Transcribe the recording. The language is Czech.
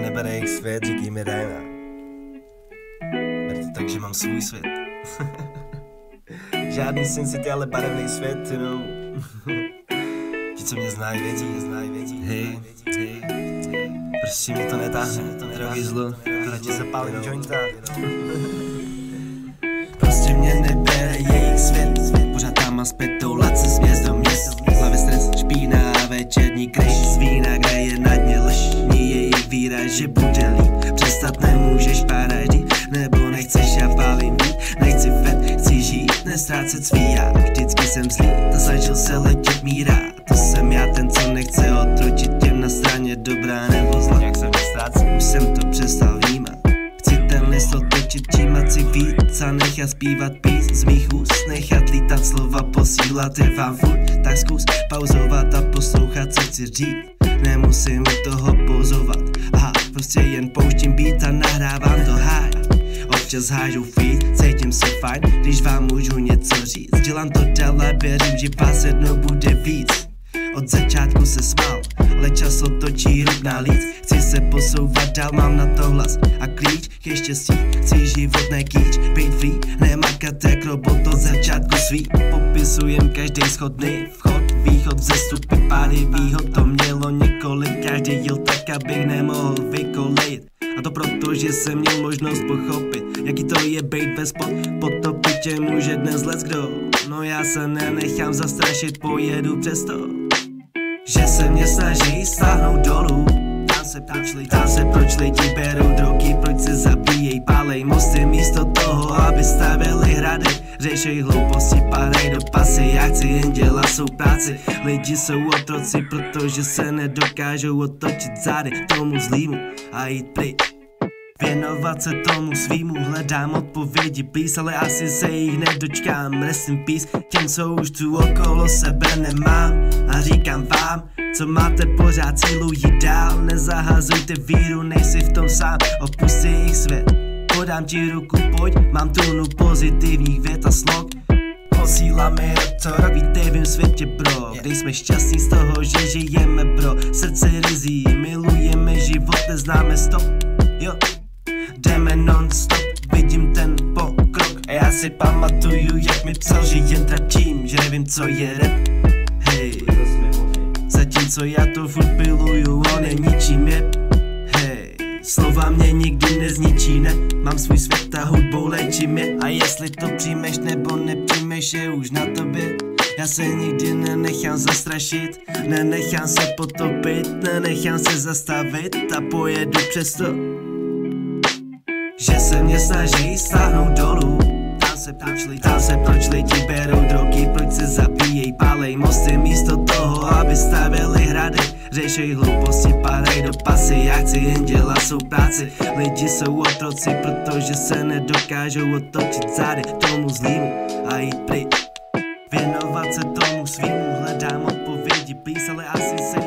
nebere jejich svět, říkej mi Rajna. Ber to tak, že mám svůj svět. Žádný Sin City, ale barevný svět, know. Ti, co mě znají, vědí, mě znají, vědí. Hej, hej, hej. Prostě mi to netáhne, to netáhne. zlo, ti zapálím jointa. Prostě mě nebere jejich svět, pořád tam a zpět se z měst do měst. Hlavě stres, špína, večerní kryš z že bude líp, přestat nemůžeš paradí, nebo nechceš, já pálím víc, nechci fet, chci žít, nestrácet svý já, vždycky jsem zlý, to snažil se letět míra, to jsem já ten, co nechce otročit těm na straně dobrá nebo zla, jak jsem nestrácím, už jsem to přestal vnímat. Chci ten list otočit, čímat si víc a nechat zpívat pís. Z mých úst, nechat lítat slova, posílat je vám furt, tak zkus pauzovat a poslouchat, co chci říct. Nemusím u toho pozovat, aha, prostě jen pouštím beat a nahrávám to high. Občas hážu feed, cítím se fajn, když vám můžu něco říct. Dělám to dále, věřím, že pás jednou bude víc. Od začátku se smál, ale čas otočí rub líc Chci se posouvat dál, mám na to hlas a klíč ke štěstí Chci život ne kýč, být free, nemakat jak robot od začátku svý Popisujem každý schodný vchod, východ, zestupy, páry, výhod To mělo několik, každý díl tak, abych nemohl vykolejit a to proto, že jsem měl možnost pochopit Jaký to je být ve spod Potopit tě může dnes let kdo. No já se nenechám zastrašit, pojedu přesto. Že se mě snaží stáhnout dolů se lidi, tam se proč lidi berou drogy, proč se zabíjej, pálej mosty místo toho, aby stavili hrady. Řešej hlouposti, padej do pasy, já chci jen dělat svou práci. Lidi jsou otroci, protože se nedokážou otočit zády tomu zlýmu a jít pryč. Věnovat se tomu svýmu, hledám odpovědi, please, ale asi se jich nedočkám, rest in peace, těm, co už tu okolo sebe nemám a říkám vám, co máte pořád sílu jít dál, nezahazujte víru, nejsi v tom sám, opusti jejich svět, podám ti ruku, pojď, mám tunu pozitivních vět a slok, Posíláme to, vítej v světě bro. Když jsme šťastní z toho, že žijeme bro. Srdce rizí, milujeme život, neznáme stop Jo, jdeme non-stop, vidím ten pokrok. A já si pamatuju, jak mi psal, že jen tratím, že nevím, co je rap zatímco já to furt piluju, on je ničím je Hej, slova mě nikdy nezničí, ne? Mám svůj svět a hudbou léčím je. A jestli to přijmeš nebo nepřijmeš, je už na tobě. Já se nikdy nenechám zastrašit, nenechám se potopit, nenechám se zastavit a pojedu přesto že se mě snaží stáhnout dolů. Tam se proč lidi, tam se proč lidi berou Řešej hlouposti, padej do pasy, já chci jen dělat svou práci. Lidi jsou otroci, protože se nedokážou otočit zády tomu zlýmu a jít pryč. Věnovat se tomu svýmu, hledám odpovědi, ale asi se